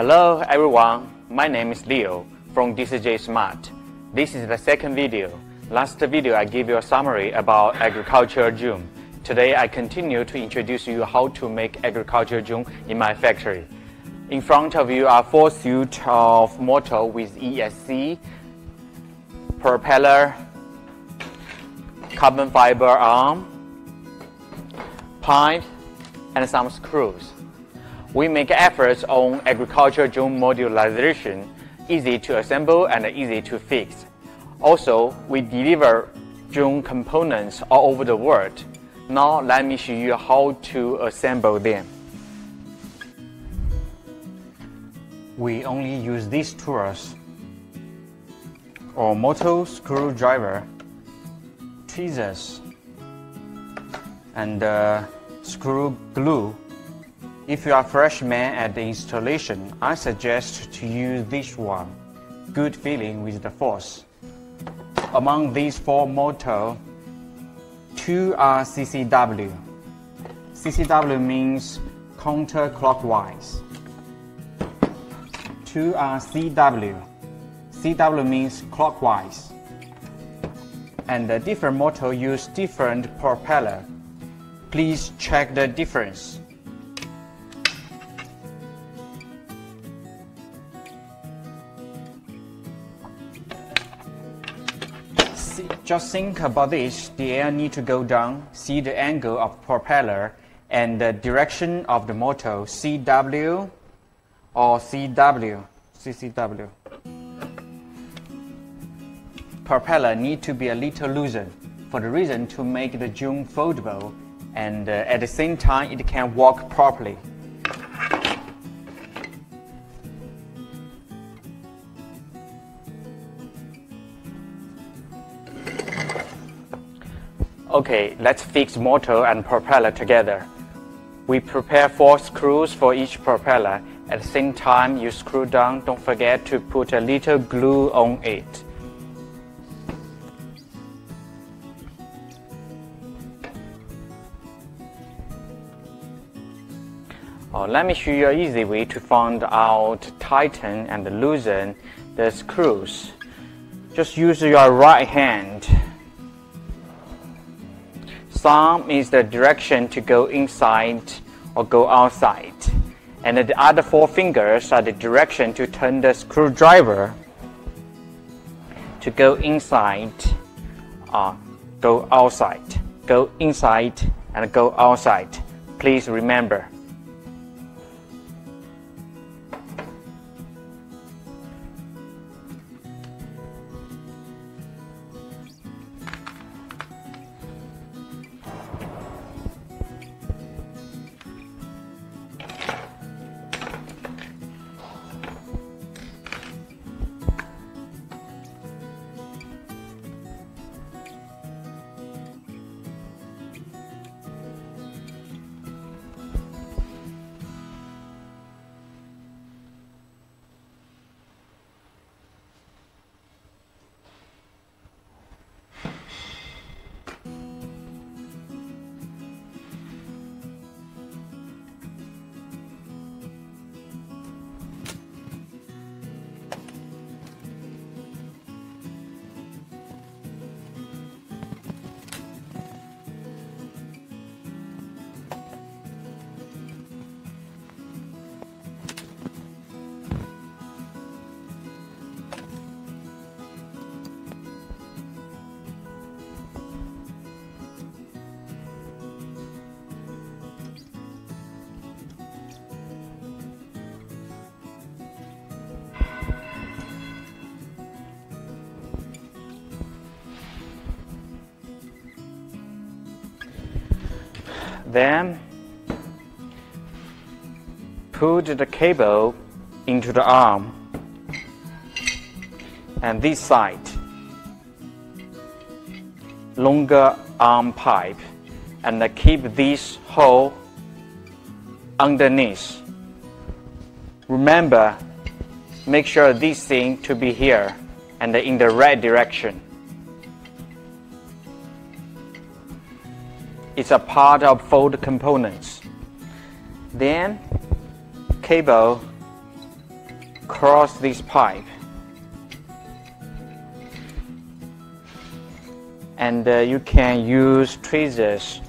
Hello everyone, my name is Leo from DCJ Smart. This is the second video. Last video I gave you a summary about agriculture drone. Today I continue to introduce you how to make agriculture drone in my factory. In front of you are four suits of motor with ESC, propeller, carbon fiber arm, pipe, and some screws. We make efforts on agriculture drone modularization, easy to assemble and easy to fix. Also, we deliver drone components all over the world. Now let me show you how to assemble them. We only use these tools or motor screwdriver, tweezers, and uh, screw glue if you are freshman at the installation, I suggest to use this one. Good feeling with the force. Among these four motors, two are CCW. CCW means counterclockwise. Two are CW. CW means clockwise. And the different motor use different propeller. Please check the difference. Just think about this. The air need to go down, see the angle of propeller and the direction of the motor, CW or CW, CCW. Propeller need to be a little looser for the reason to make the drone foldable and uh, at the same time it can work properly. Okay, let's fix motor and propeller together. We prepare four screws for each propeller. At the same time you screw down, don't forget to put a little glue on it. Oh, let me show you an easy way to find out, tighten and loosen the screws. Just use your right hand Thumb is the direction to go inside or go outside. And the other four fingers are the direction to turn the screwdriver to go inside or uh, go outside. Go inside and go outside. Please remember. Then put the cable into the arm and this side longer arm pipe and keep this hole underneath. Remember, make sure this thing to be here and in the right direction. It's a part of fold components. Then cable cross this pipe. And uh, you can use tweezers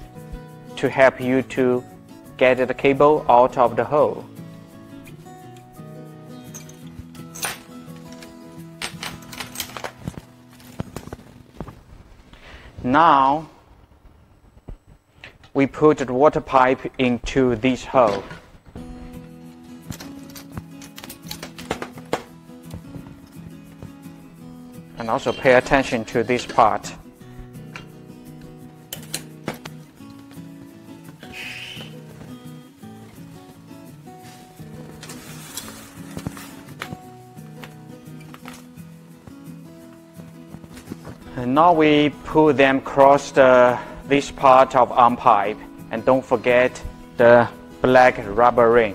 to help you to get the cable out of the hole. Now we put the water pipe into this hole. And also pay attention to this part. And now we put them across the, this part of arm pipe and don't forget the black rubber ring.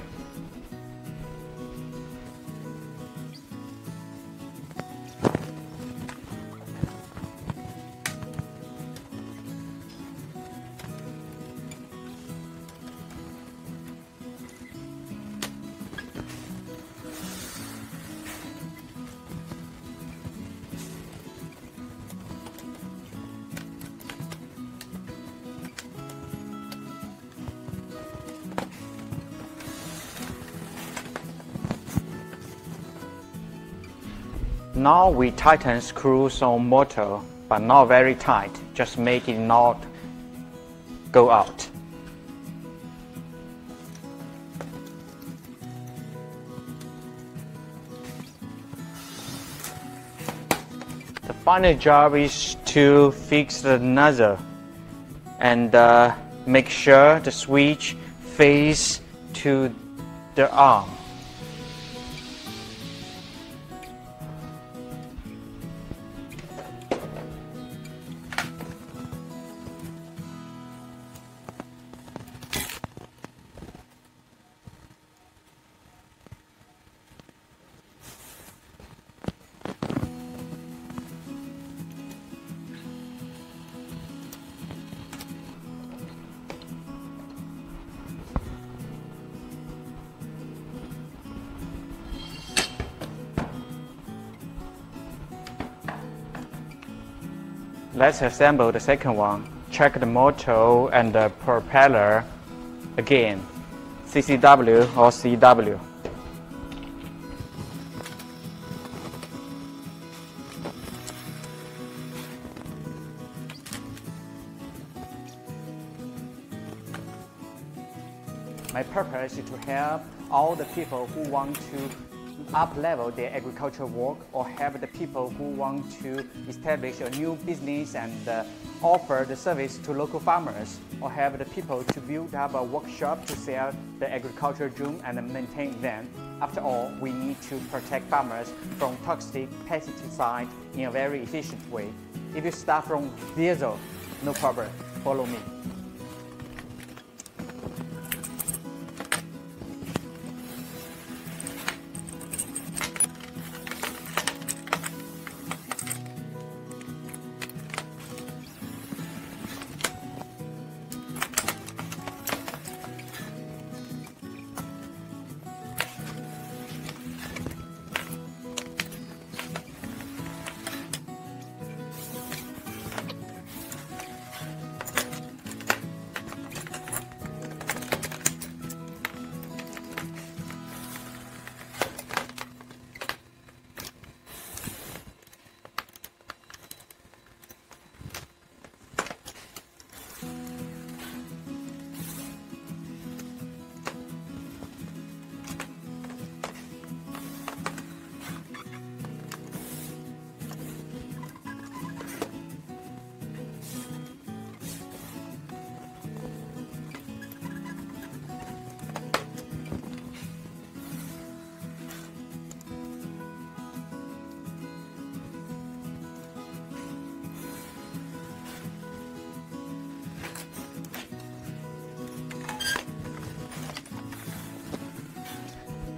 Now we tighten screws on motor, but not very tight, just make it not go out. The final job is to fix the nozzle and uh, make sure the switch face to the arm. Let's assemble the second one. Check the motor and the propeller again, CCW or CW. My purpose is to help all the people who want to up level their agricultural work or help the people who want to establish a new business and uh, offer the service to local farmers or help the people to build up a workshop to sell the agricultural drone and maintain them. After all, we need to protect farmers from toxic pesticides in a very efficient way. If you start from zero, no problem, follow me.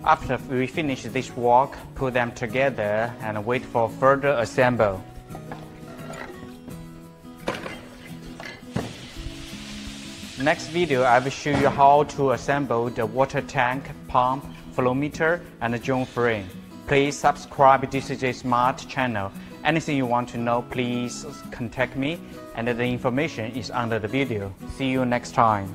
After we finish this work, put them together and wait for further assemble. Next video, I will show you how to assemble the water tank, pump, flow meter, and drone frame. Please subscribe DCJ Smart channel. Anything you want to know, please contact me and the information is under the video. See you next time.